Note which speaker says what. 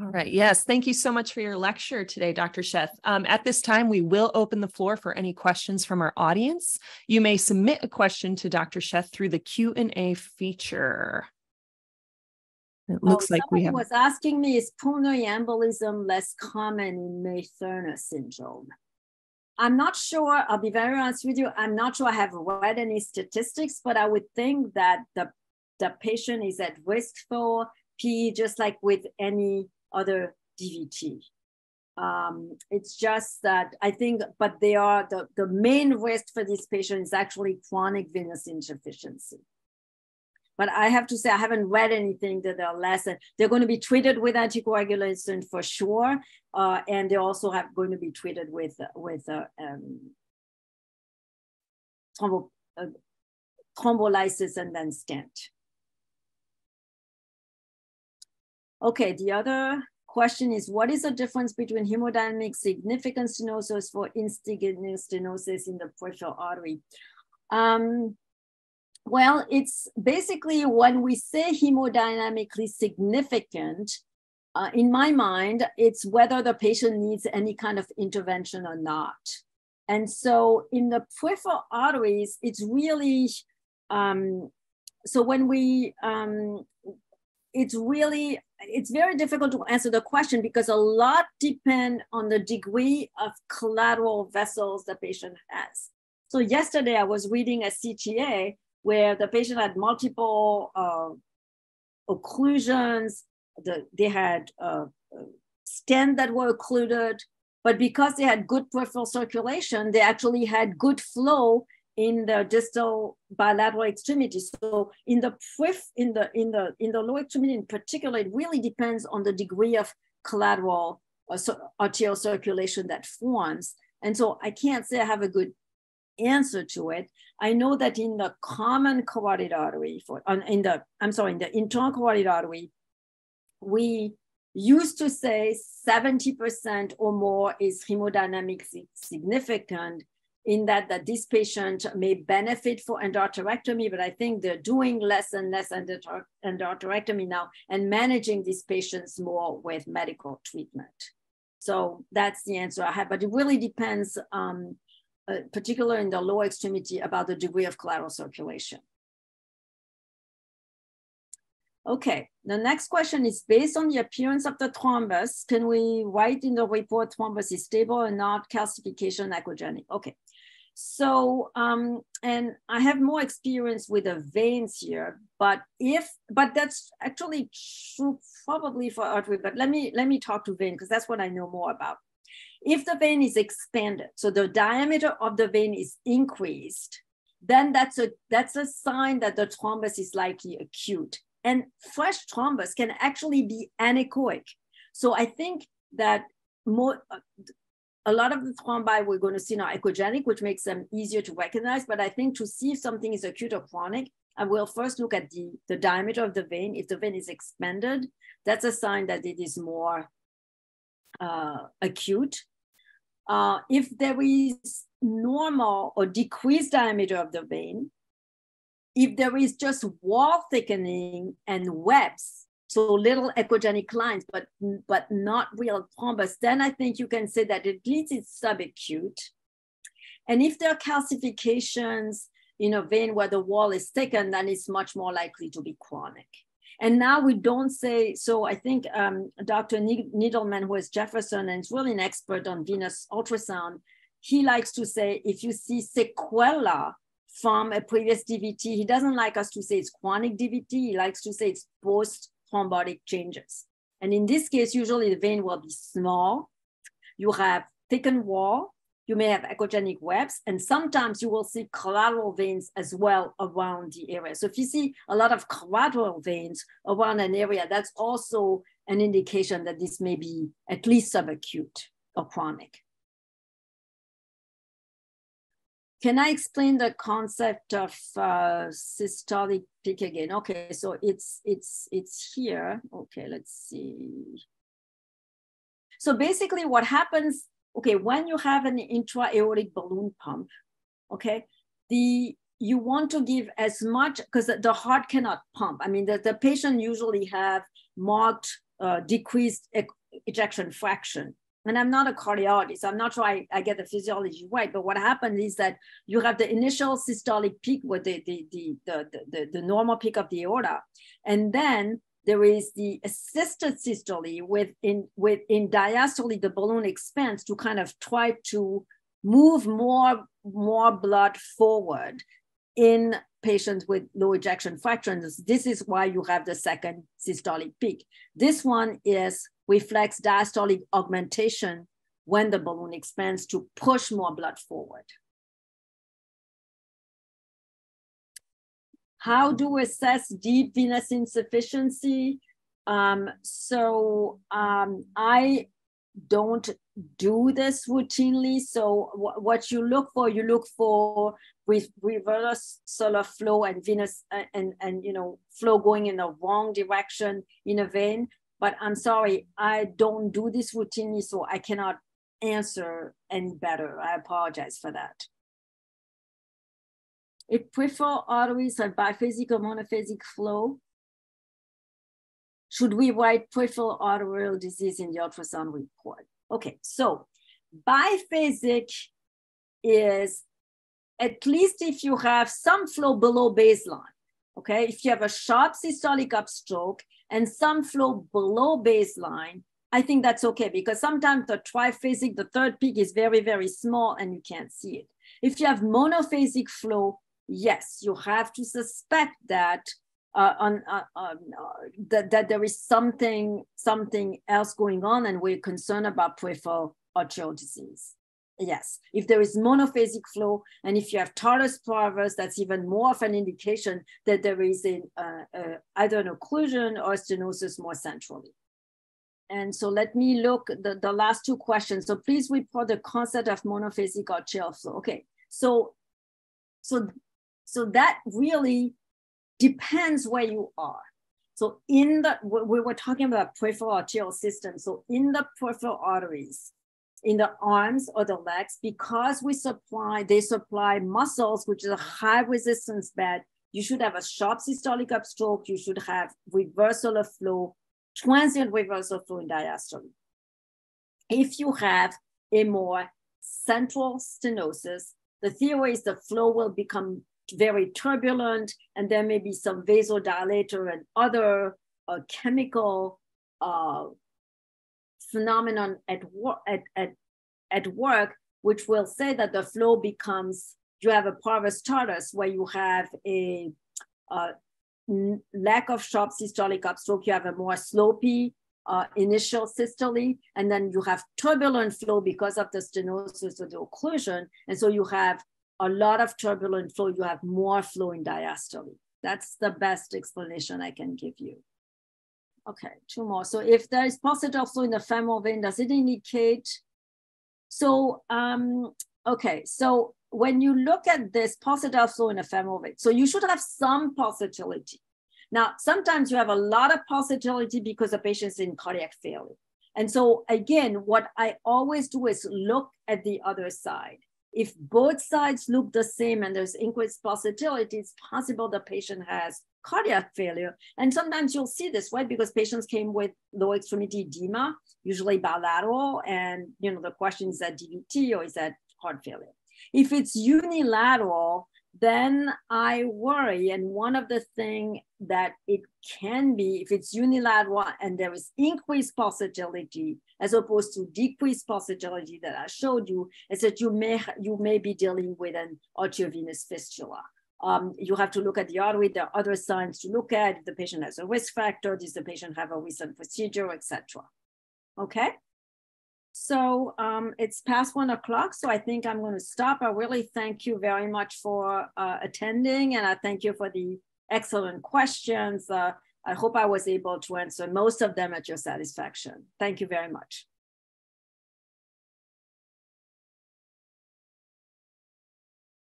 Speaker 1: All right. Yes. Thank you so much for your lecture today, Dr. Sheth. Um, at this time, we will open the floor for any questions from our audience. You may submit a question to Dr. Sheth through the Q&A feature. It looks
Speaker 2: oh,
Speaker 1: like we have.
Speaker 2: was asking me, is pulmonary embolism less common in May-Thurner syndrome? I'm not sure, I'll be very honest with you, I'm not sure I have read any statistics, but I would think that the, the patient is at risk for PE just like with any other DVT. Um, it's just that I think, but they are the, the main risk for this patient is actually chronic venous insufficiency. But I have to say, I haven't read anything that they're less. They're going to be treated with anticoagulation for sure, uh, and they also have going to be treated with with uh, um, thrombo, uh, thrombolysis and then stent. Okay, the other question is, what is the difference between hemodynamic significant stenosis for instigating stenosis in the peripheral artery? Um, well, it's basically when we say hemodynamically significant, uh, in my mind, it's whether the patient needs any kind of intervention or not. And so in the peripheral arteries, it's really, um, so when we, um, it's really it's very difficult to answer the question because a lot depend on the degree of collateral vessels the patient has. So yesterday I was reading a CTA where the patient had multiple uh, occlusions. The, they had uh, stents that were occluded, but because they had good peripheral circulation, they actually had good flow in the distal bilateral extremity. So in the in the in the in the lower extremity in particular, it really depends on the degree of collateral uh, arterial circulation that forms. And so I can't say I have a good answer to it. I know that in the common carotid artery, for in the I'm sorry, in the internal carotid artery, we used to say 70% or more is hemodynamic significant in that, that this patient may benefit for endarterectomy, but I think they're doing less and less endarterectomy now and managing these patients more with medical treatment. So that's the answer I have, but it really depends, um, uh, particularly in the lower extremity, about the degree of collateral circulation. Okay, the next question is based on the appearance of the thrombus, can we write in the report thrombus is stable and not calcification echogenic? Okay, so, um, and I have more experience with the veins here, but if, but that's actually true probably for artery, but let me, let me talk to vein because that's what I know more about. If the vein is expanded, so the diameter of the vein is increased, then that's a, that's a sign that the thrombus is likely acute. And fresh thrombus can actually be anechoic. So I think that more, a lot of the thrombi we're going to see now echogenic, which makes them easier to recognize. But I think to see if something is acute or chronic, I will first look at the, the diameter of the vein. If the vein is expanded, that's a sign that it is more uh, acute. Uh, if there is normal or decreased diameter of the vein, if there is just wall thickening and webs, so little echogenic lines, but, but not real thrombus, then I think you can say that at least it's subacute. And if there are calcifications in a vein where the wall is thickened, then it's much more likely to be chronic. And now we don't say, so I think um, Dr. Needleman, who is Jefferson and is really an expert on venous ultrasound, he likes to say, if you see sequela from a previous DVT, he doesn't like us to say it's chronic DVT. He likes to say it's post thrombotic changes. And in this case, usually the vein will be small. You have thickened wall. You may have echogenic webs, and sometimes you will see collateral veins as well around the area. So if you see a lot of collateral veins around an area, that's also an indication that this may be at least subacute or chronic. Can I explain the concept of uh, systolic peak again? Okay, so it's it's it's here. Okay, let's see. So basically, what happens? Okay, when you have an intra-aortic balloon pump, okay, the you want to give as much because the heart cannot pump. I mean, the, the patient usually have marked uh, decreased ejection fraction. And I'm not a cardiologist, I'm not sure I, I, get the physiology right, but what happened is that you have the initial systolic peak with the, the, the, the, the, normal peak of the aorta. And then there is the assisted systole with in, with in diastole, the balloon expands to kind of try to move more, more blood forward in patients with low ejection fractions. This is why you have the second systolic peak. This one is reflects diastolic augmentation when the balloon expands to push more blood forward. How do we assess deep venous insufficiency? Um, so um, I don't do this routinely. So what you look for, you look for with reverse solar flow and venous uh, and, and, you know, flow going in the wrong direction in a vein. But I'm sorry, I don't do this routinely, so I cannot answer any better. I apologize for that. If peripheral arteries have biphasic or monophasic flow, should we write peripheral arterial disease in the ultrasound report? Okay, so biphasic is at least if you have some flow below baseline, okay? If you have a sharp systolic upstroke and some flow below baseline, I think that's okay because sometimes the triphasic, the third peak is very, very small and you can't see it. If you have monophasic flow, yes, you have to suspect that uh, on, uh, uh, that, that there is something something else going on and we're concerned about peripheral arterial disease. Yes, if there is monophasic flow and if you have tardus parvus, that's even more of an indication that there is a, uh, uh, either an occlusion or stenosis more centrally. And so let me look the, the last two questions. So please report the concept of monophasic arterial flow. Okay, so so so that really depends where you are. So in the, we were talking about peripheral arterial system. So in the peripheral arteries, in the arms or the legs, because we supply, they supply muscles, which is a high resistance bed, you should have a sharp systolic upstroke, you should have reversal of flow, transient reversal of flow in diastole. If you have a more central stenosis, the theory is the flow will become very turbulent, and there may be some vasodilator and other uh, chemical uh, phenomenon at, at, at, at work, which will say that the flow becomes, you have a parvus tardus where you have a uh, lack of sharp systolic upstroke, you have a more slopy uh, initial systole, and then you have turbulent flow because of the stenosis or the occlusion. And so you have a lot of turbulent flow, you have more flow in diastole. That's the best explanation I can give you. Okay, two more. So if there is positive flow in the femoral vein, does it indicate? So, um, okay, so when you look at this positive flow in the femoral vein, so you should have some pulsatility. Now, sometimes you have a lot of pulsatility because the patient's in cardiac failure. And so again, what I always do is look at the other side if both sides look the same and there's increased pulsatility, it's possible the patient has cardiac failure. And sometimes you'll see this, right? Because patients came with low extremity edema, usually bilateral. And, you know, the question is that DVT or is that heart failure? If it's unilateral, then I worry. And one of the things that it can be, if it's unilateral and there is increased pulsatility as opposed to decreased pulsatility that I showed you, is that you may, you may be dealing with an arteriovenous fistula. Um, you have to look at the artery. There are other signs to look at. If the patient has a risk factor, does the patient have a recent procedure, etc. Okay. So um, it's past one o'clock, so I think I'm going to stop. I really thank you very much for uh, attending, and I thank you for the excellent questions. Uh, I hope I was able to answer most of them at your satisfaction. Thank you very much.